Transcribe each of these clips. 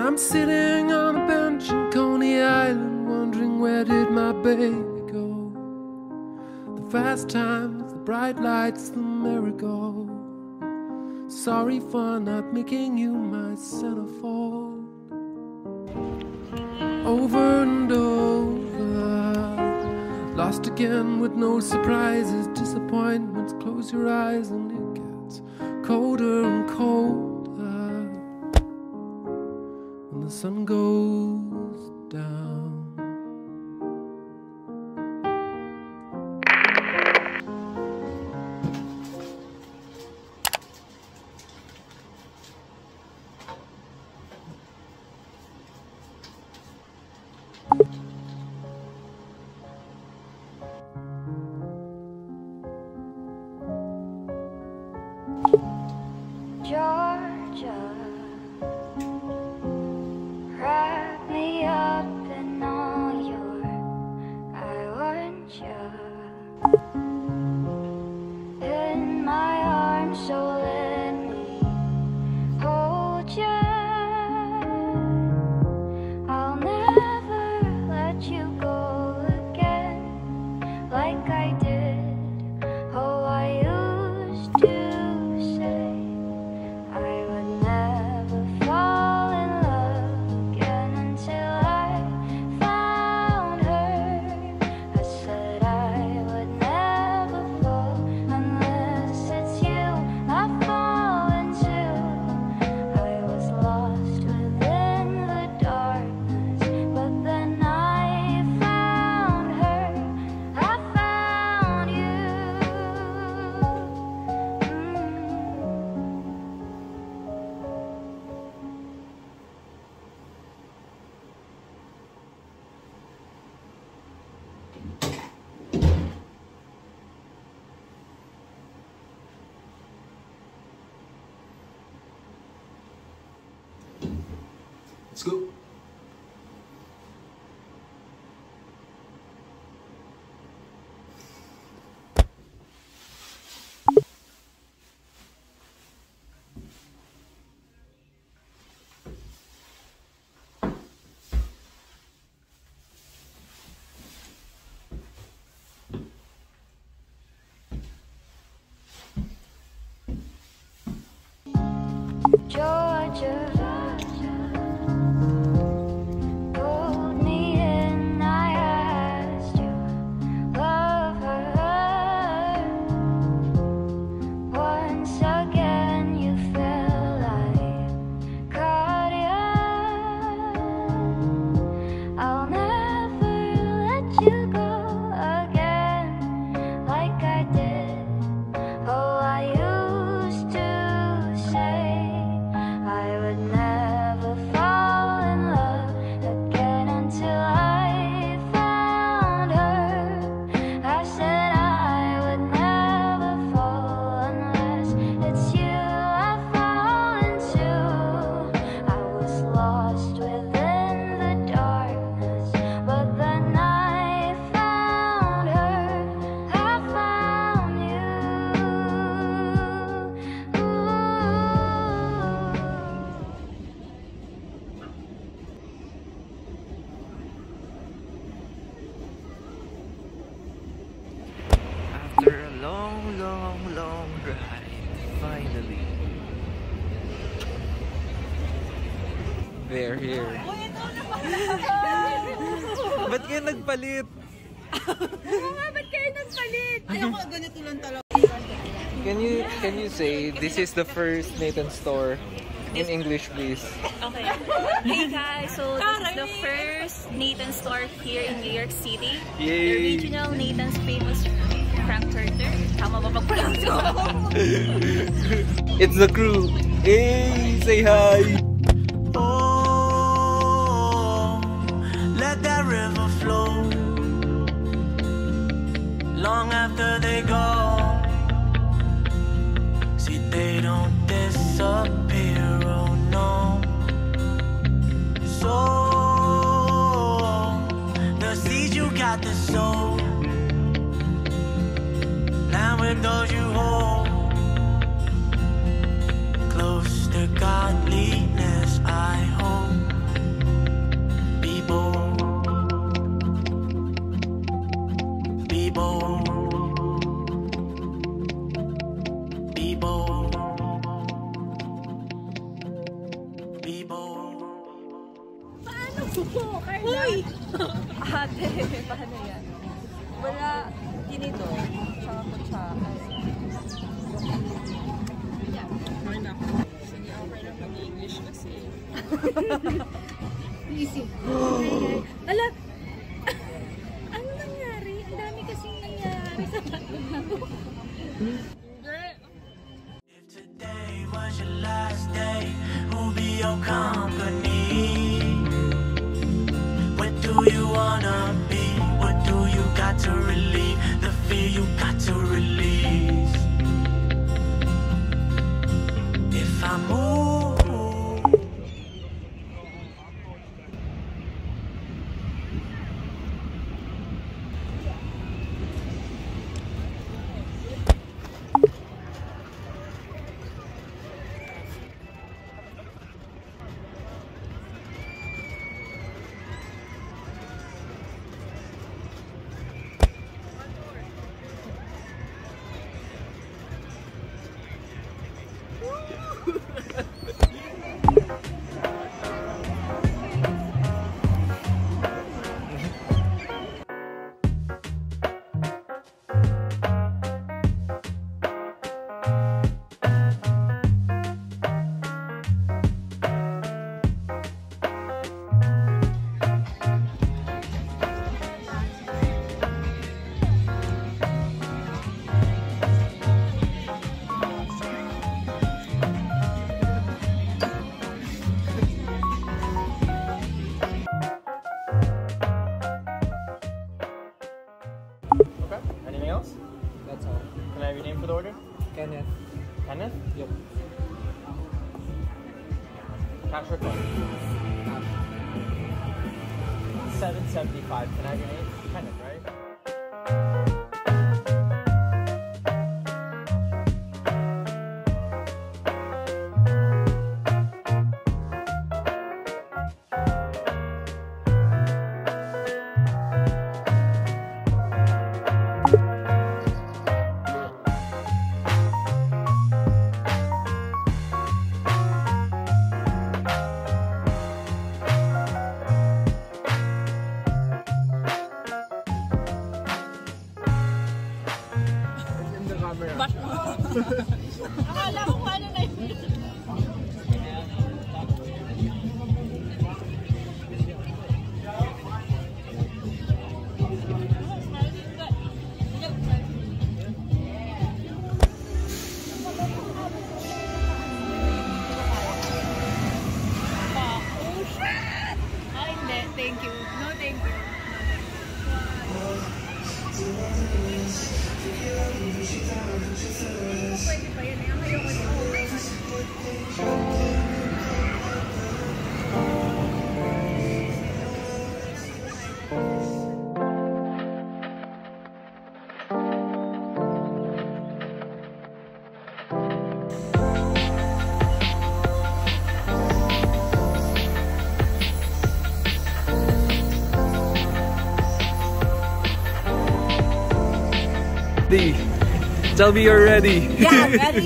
I'm sitting on a bench in Coney Island, wondering where did my baby go? The fast times, the bright lights, the merry-go. Sorry for not making you my centerfold. Over and over, lost again with no surprises, disappointments. Close your eyes and it gets colder and colder sun goes down. You Let's go. Georgia, long, long, long ride, finally, they're here. Ba't kayo nagpalit? Can you can you say this is the first Nathan store in English, please? Okay. Hey guys, so this is the first Nathan store here in New York City. The original Nathan's famous It's the crew. Hey, say hi. godliness, I hope. Be bold. Be bold. Be bold. Be bold. Paano po, Carla? Uy! Ate, paano yan? Wala, ginito, tsaka kutsaka. Kutsara. Ala! ano nangyari? Ang dami kasing nangyari sa tayo. If today was your last day, who'll be your company? Cash or card? 775. Can I? Kenneth, right? Tell me you're ready. Yeah, ready.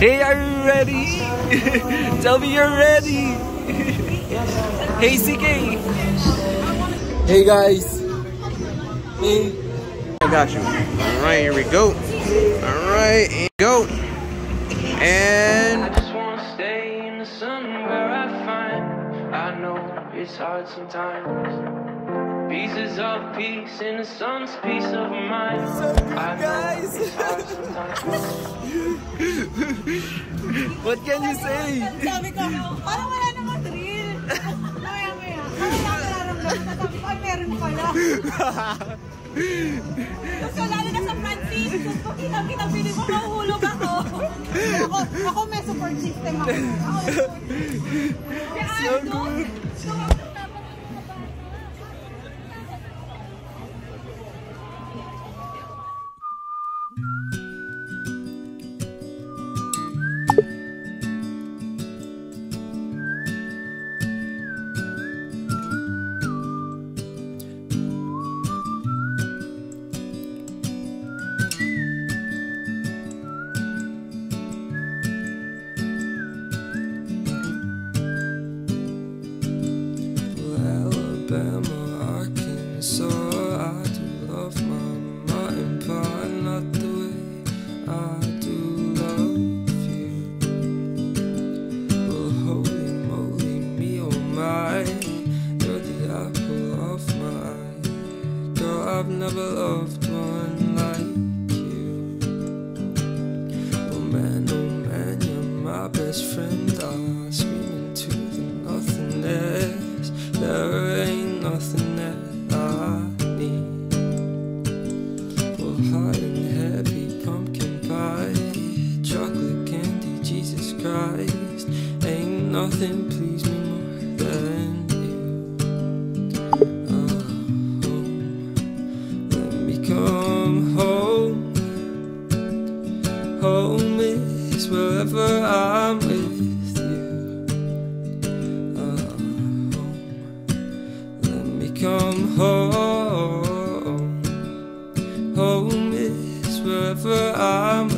Hey, are you ready? Tell me you're ready. hey, CK. Hey, guys. Hey. I got you. All right, here we go. All right, and go. And I just wanna stay in the sun where I find I know it's hard sometimes. Pieces of peace in the sun's peace of mind. I know it's. What can you say? Sabi ko, parang wala namang thrill. Maya maya. Ano lang nararamdaman? Sabi ko, ay meron pala. Gusto lalo na sa Francis. Gusto kita-kita pili ko, mahuhulog ako. ako. Ako may support system ako. Ako may support system. Kaya So good. Alabama, Arkansas. I do love my mutton pie, not the way I do love you. Well, holy moly, me oh my, you're the apple of my eye. Girl, I've never loved nothing pleased me more than you. Uh, home. Let me come home. Home is wherever I'm with you. Uh, home. Let me come home. Home is wherever I'm.